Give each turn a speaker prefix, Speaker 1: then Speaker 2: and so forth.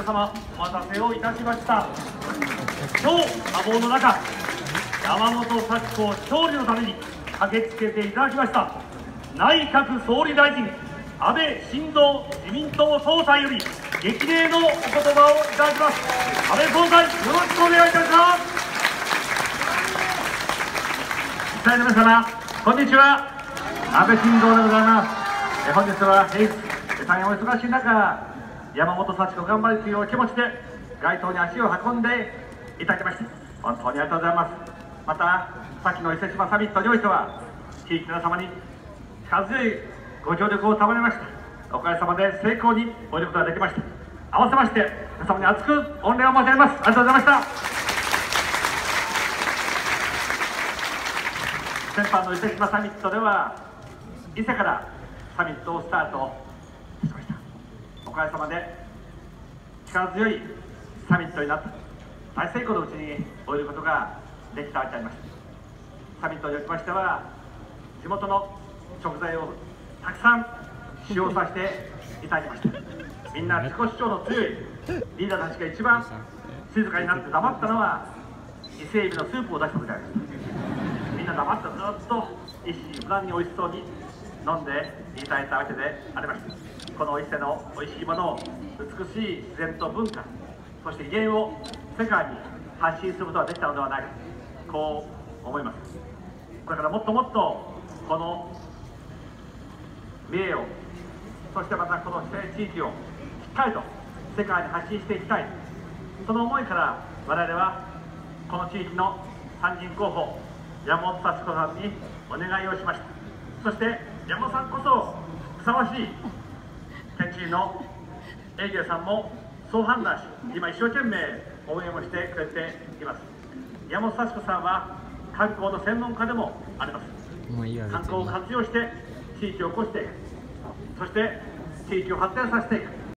Speaker 1: 皆様お待たせをいたしました。超多忙の中山本幸子勝利のために駆けつけていただきました内閣総理大臣安倍晋三自民党総裁より激励のお言葉をいただきます。安倍総裁よろしくお願いいたします。
Speaker 2: 被災の皆様こんにちは。安倍晋三でございます。本日は平日大変お忙しい中山本幸子頑張るという気持ちで街頭に足を運んでいただきまして本当にありがとうございます。また先の伊勢志摩サミットにおいては地域の皆様に力強いご協力を賜りました。おかげさまで成功に終えることができました。合わせまして皆様に厚く御礼を申し上げます。ありがとうございました。先般の伊勢志摩サミットでは伊勢からサミットをスタートおかげさまで力強いサミットになった大成功のうちに終えることができたわけであります。サミットにおきましては地元の食材をたくさん使用させていただきました。みんな自己主張の強いリーダーたちが一番静かになって黙ったのは伊勢海老のスープを出した時でありましたみんな黙ってずっと一心不乱に美味しそうに飲んでいただいたわけでありましたこの伊勢の美味しいものを美しい自然と文化そして威厳を世界に発信することができたのではないかこう思います。これからもっともっとこの名誉そしてまたこの被災地域をしっかりと世界に発信していきたい。その思いから我々はこの地域の参議院候補山本幸子さんにお願いをしました。そして山本さんこそふさわしい県知事の営業さんもそう判断し今一生懸命応援をしてくれています。山本幸子さんは観光の専門家でもあります。観光を活用して地域を起こしていく。そして地域を発展させていく